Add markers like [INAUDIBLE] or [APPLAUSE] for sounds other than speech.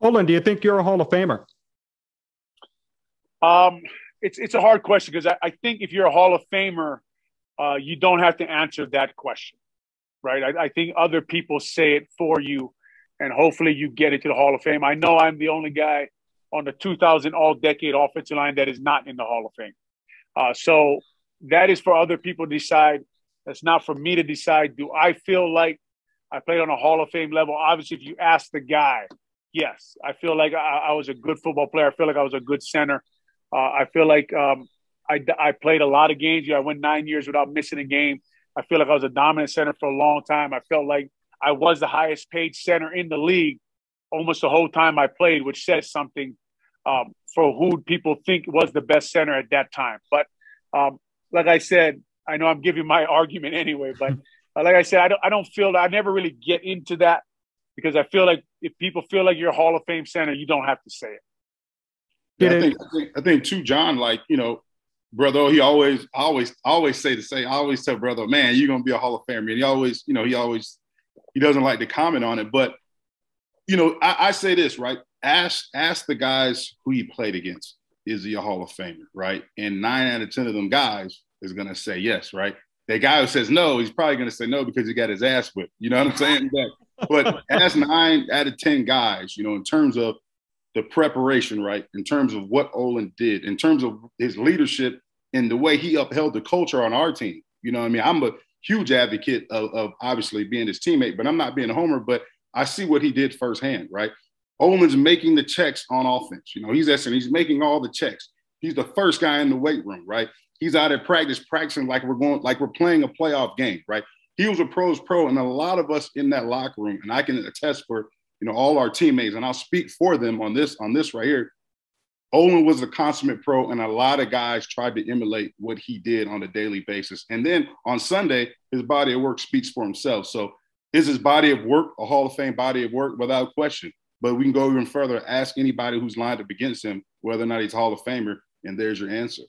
Olin, do you think you're a Hall of Famer? Um, it's it's a hard question because I, I, think if you're a Hall of Famer, uh, you don't have to answer that question, right? I, I, think other people say it for you, and hopefully you get into the Hall of Fame. I know I'm the only guy on the 2000 All Decade offensive line that is not in the Hall of Fame. Uh, so that is for other people to decide. That's not for me to decide. Do I feel like I played on a Hall of Fame level? Obviously, if you ask the guy, yes, I feel like I, I was a good football player. I feel like I was a good center. Uh, I feel like um, I, I played a lot of games. I went nine years without missing a game. I feel like I was a dominant center for a long time. I felt like I was the highest paid center in the league almost the whole time I played, which says something um, for who people think was the best center at that time. But um, like I said, I know I'm giving my [LAUGHS] argument anyway, but uh, like I said, I don't, I don't feel that I never really get into that because I feel like if people feel like you're a Hall of Fame center, you don't have to say it. Yeah, I think, I think I think too, Jon. Like you know, brother, he always always always say the same. I always tell brother, man, you're gonna be a Hall of Famer. And he always, you know, he always he doesn't like to comment on it, but you know, I, I say this right. Ask ask the guys who he played against. Is he a Hall of Famer? Right? And nine out of ten of them guys is gonna say yes. Right? The guy who says no, he's probably gonna say no because he got his ass whipped. You know what I'm saying? But, [LAUGHS] as nine out of ten guys. You know, in terms of the preparation, right? In terms of what Olin did, in terms of his leadership and the way he upheld the culture on our team. You know, I mean, I'm a huge advocate of, of, obviously being his teammate, but I'm not being a homer, but I see what he did firsthand, right? Olin's making the checks on offense. You know, he's asking, he's making all the checks. He's the first guy in the weight room, right? He's out at practice, practicing like we're going, like we're playing a playoff game, right? He was a pros pro, and a lot of us in that locker room, and I can attest for you know, all our teammates, and I'll speak for them on this on this right here. Olin was a consummate pro, and a lot of guys tried to emulate what he did on a daily basis. And then on Sunday, his body of work speaks for himself. So, is his body of work a Hall of Fame body of work without question? But we can go even further. Ask anybody who's lined up against him whether or not he's Hall of Famer, and there's your answer.